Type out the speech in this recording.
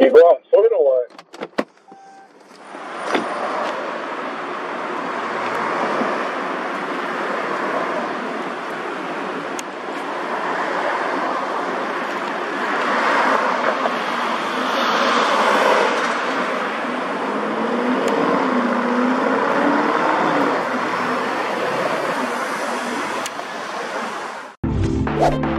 You brought food away. you